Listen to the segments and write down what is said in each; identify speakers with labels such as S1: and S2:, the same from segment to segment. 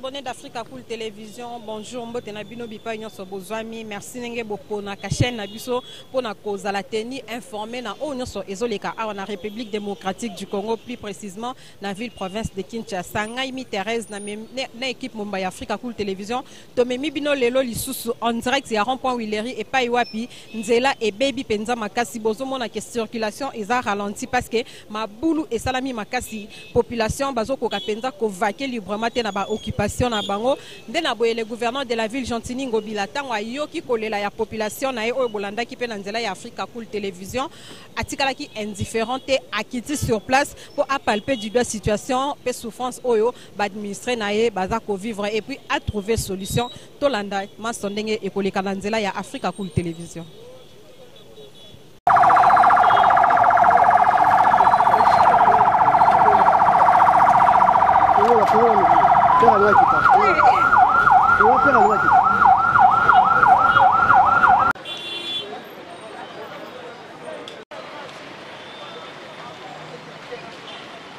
S1: abonné d'Africa Cool Télévision. Bonjour, mbote na bino bipai nyonso bozwami. Merci ndenge bopona ka chaîne na biso pona kozala tenu informé na oyo nyonso ezoleka awa na République démocratique du Congo, plus précisément na ville province de Kinshasa. Ngai mi Thérèse na, na équipe Mumbai Africa Cool Télévision Tomemi bino lelo lisusu en direct ya rond point Willery epai wapi nzela ebebi penza makasi bozomona ke circulation eza ralenti parce que mabulu esalami makasi population bazokoka penza kovake librement te na ba occupation na bango nde na boye le gouverneur de la ville Gentini Ngobila ntango ayoki kolela ya population na ye oyo bolandaki mpe na nzela ya Africa Cool Television atikalaki indifférent te akiti sur place mpo apalpe du doigt situation mpe souffrance oyo ba administrer na ye baza ko vivre et puis a trouver solution tolanda maso ndenge ekoleka na nzela ya Africa Cool
S2: Television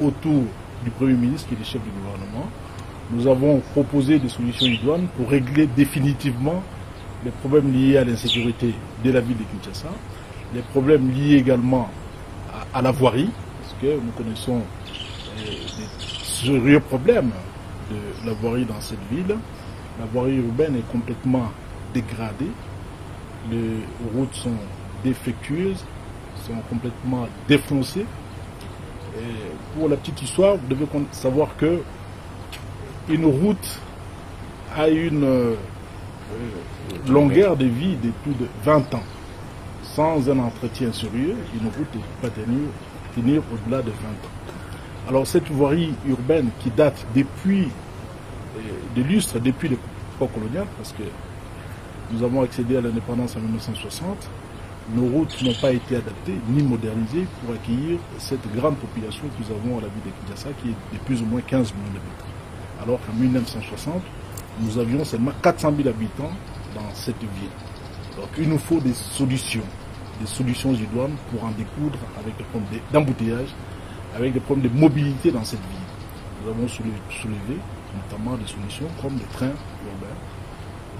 S2: autour du Premier ministre qui est le chef du gouvernement. Nous avons proposé des solutions idoines pour régler définitivement les problèmes liés à l'insécurité de la ville de Kinshasa, les problèmes liés également à, la voirie, parce que nous connaissons euh, des sérieux problèmes de la voirie dans cette ville. La voirie urbaine est complètement dégradée les routes sont défectueuses, sont complètement défoncées. Et pour la petite histoire, vous devez savoir que une route a une euh, euh, longueur de vie de plus de 20 ans. Sans un entretien sérieux, une route ne peut pas tenir, au-delà de 20 ans. Alors cette voirie urbaine qui date depuis euh, des lustres, depuis l'époque coloniale, parce que nous avons accédé à l'indépendance en 1960. Nos routes n'ont pas été adaptées ni modernisées pour accueillir cette grande population que nous avons à la ville de Kinshasa, qui est de plus ou moins 15 millions d'habitants. Alors qu'en 1960, nous avions seulement 400 000 habitants dans cette ville. Donc il nous faut des solutions, des solutions idoines pour en découdre avec des problèmes d'embouteillage, avec des problèmes de mobilité dans cette ville. Nous avons soulevé, notamment des solutions comme les trains urbains,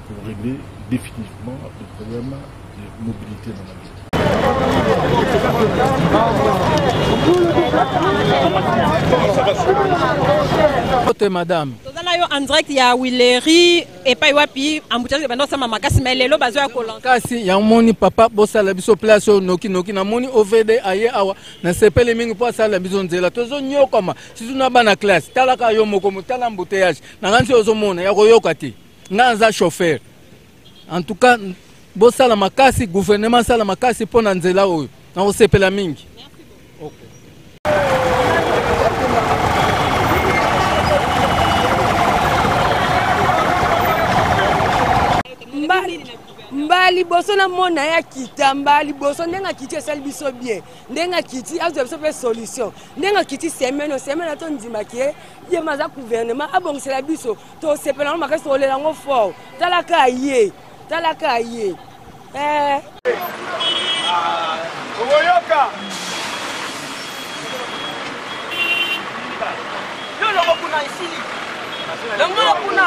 S2: pour régler définitivement le problème de mobilité dans la ville.
S3: Ote madame.
S1: Toza na yo en direct ya Wileri epai wapi embouteillage ebanda osama makasi mais lelo bazo ya kolansa.
S3: Kasi yango moni papa bosala biso place oyo noki noki namoni OVD aye awa nasepeli mingi mpo asala biso nzela tozonyokwama situ na bana classe talaka yo moko motala embouteillage na ngai nsi ozomona ya koyoka te. nga naza chauffeur en tout cas bosala makasi gouvernement asala makasi mpo na nzela oyo nakosepela mingi
S4: mbala liboso namona ye akita mbala liboso ndenge akiti esali biso bien ndenge akiti azwa biso mpe solution ndenge akiti semeno semeno ato ondimaki ye ye maza gouvernement abongisela biso tosepela yango makasi tokolela yango fort talaka ye talaka ye eh.
S5: okoyoka yo longo kuna esili longo kuna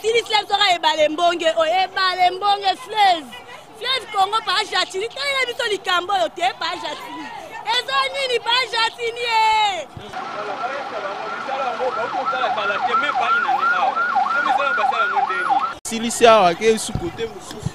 S6: silisa biso kaka ebale mbonge oyo oh, ebale mbonge fleuve fleuve congo pa jatini talela biso likambo oyo te pa jatini eza nini pa jatini e
S7: silisi awa ke suku te mosusu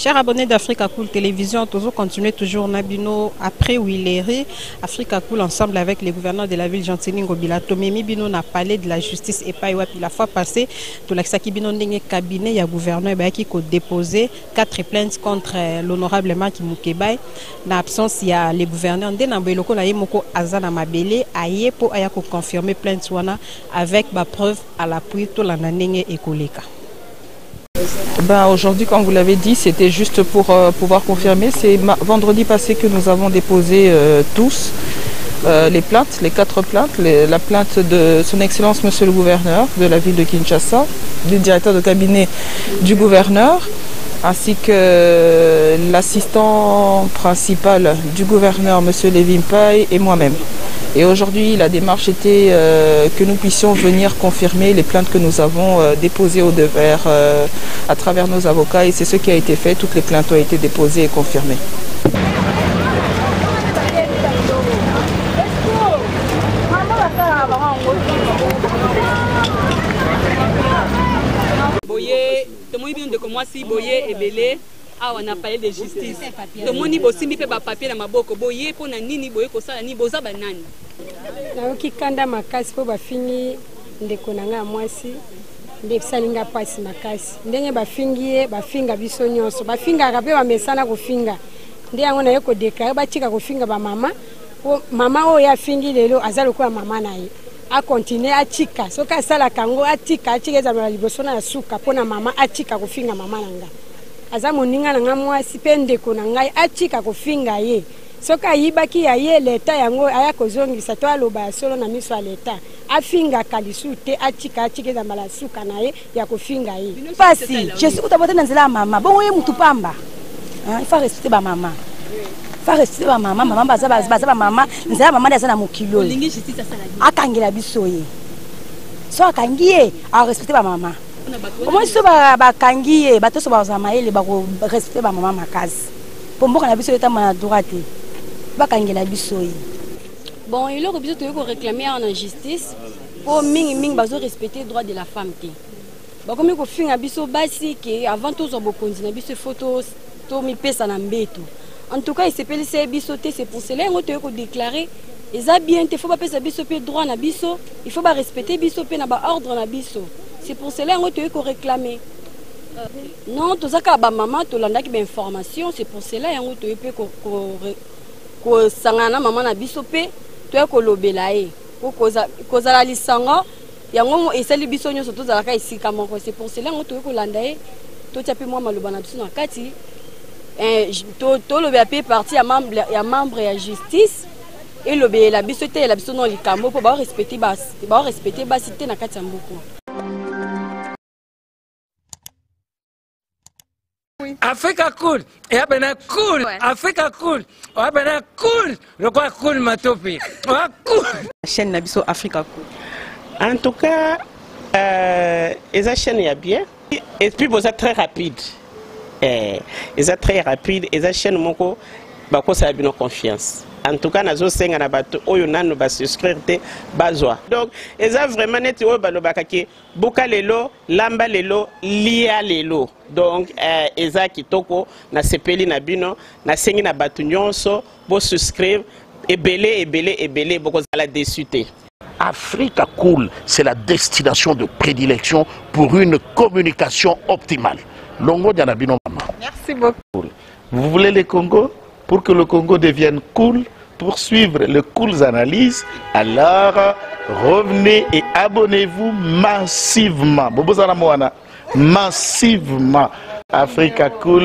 S1: Chers abonnés d'Africa Cool Télévision, toujours continuer toujours Nabino après Willeri, Africa Cool ensemble avec les gouverneurs de la ville Gentini Ngobila, Tomemi Bino n'a parlé de la justice et pas Iwapi. La fois passée, Tolakisaki Bino Ndenge cabinet ya gouverneur qui a déposé quatre plaintes contre euh, l'honorable Maki Mukebay. na absence ya le gouverneur nde na boye lokola ye moko aza na mabele aye mpo aya ko confirmer plainte wana avec ba preuve à l'appui tolanda ndenge ekoleka
S8: Ben, aujourd'hui, comme vous l'avez dit, c'était juste pour euh, pouvoir confirmer. C'est vendredi passé que nous avons déposé euh, tous euh, les plaintes, les quatre plaintes, les, la plainte de son Excellence Monsieur le Gouverneur de la ville de Kinshasa, du directeur de cabinet du gouverneur, ainsi que l'assistant principal du gouverneur Monsieur Levin Paye et moi-même. Et aujourd'hui, la démarche était euh, que nous puissions venir confirmer les plaintes que nous avons euh, déposées au devers euh, à travers nos avocats. Et c'est ce qui a été fait. Toutes les plaintes ont été déposées et confirmées.
S9: tomoni bino ndeko mwasi boye ebele awa na palais de justice tomoni bosimbi mpe bapapie na maboko boye mpo na nini boye kosala nini boza banani
S10: nayoki kanda makasi mpo bafingi ndeko na ngai ya mwasi nde esali ngai mpasi makasi ndenge bafingi ye bafinga biso nyonso bafingaka mpe bamesana kofinga nde yango naye kodeklare batika kofinga bamama mama oyo afingi lelo aza lokola mama na ye akontinue atika soki asalaka yango atika atika ezala na liboso na ya suka mpo na mama atika kofinga mama na nga aza moninga na nga mwasi mpe ndeko na ngai atika kofinga ye soki ayibaki ya ye leta yango aya kozongisa to aloba ya solo na miso ya leta afingaka lisusu te atika atika eza mbala suka na ye ya kofinga ye
S11: pasi jesus kuta botali na nzela ya mama bongo ye mutu pamba ifa respecte bamama fa respecte bamama mama baza bamama nzela ya mama nde aza na mokili oyo akangela biso ye so akangi ye arespecte bamama omoni so bakangi ye bato nyonso bazala mayele bakorespecte bamama makasi mpo mboka na biso etamba na droit te bakangela biso ye
S12: bon eloko biso toyei koreklame awa na justice po mingi mingi bazo respecter droit de la femme te bakomi kofinga biso basi ke avant tozwa bokonzi na biso ifo tomipesa na mbeto en tout cas esepelisi ye biso te c'est pour cela yango toye kodeklare eza bien te fo bapesa biso mpe droit na biso il faut barespecte biso mpe na baordre na biso c'est pour cela yango toye koreklame euh, non toza kaka bamama tolandaki bainformation c'est pour cela yango toye mpe kosangana na mama na biso mpe toye kolobela ye kozala lisanga yango esali biso nyonso tozalaka esika moko c'est pour cela yango toyei kolanda ye totya mpe mwa maloba na biso na kati eh, tolobela mpe parti ya membre ya justice elobelela biso etelela biso na likambo mpo baorespecte basi te na kati ya mboka
S13: Afrika cool eya bena cool Afrika cool oya bena cool lokola cool matopi oya cool
S14: chaîne na biso Afrika cool
S15: en tout cas euh, eza chaîne ya bien et puis boza très rapide eh, eza très rapide eza chaîne moko bakosala bino confiance en tout cas nazosenga na bato oyo nanu basubscrire te bazwa donc eza vraiment neti oyo balobaka ke buka lelo lamba lelo lia lelo donc eh, eza kitoko nasepeli na bino nasengi na bato nyonso bosouscrire ebele ebele ebele bokozala desu te
S16: Africa Cool, c'est la destination de prédilection pour une communication optimale. Longo Dianabino Maman.
S14: Merci beaucoup.
S16: Vous voulez les Congo pour que le Congo devienne cool, poursuivre les cool analyses, alors revenez et abonnez-vous massivement. Massivement. Africa Cool.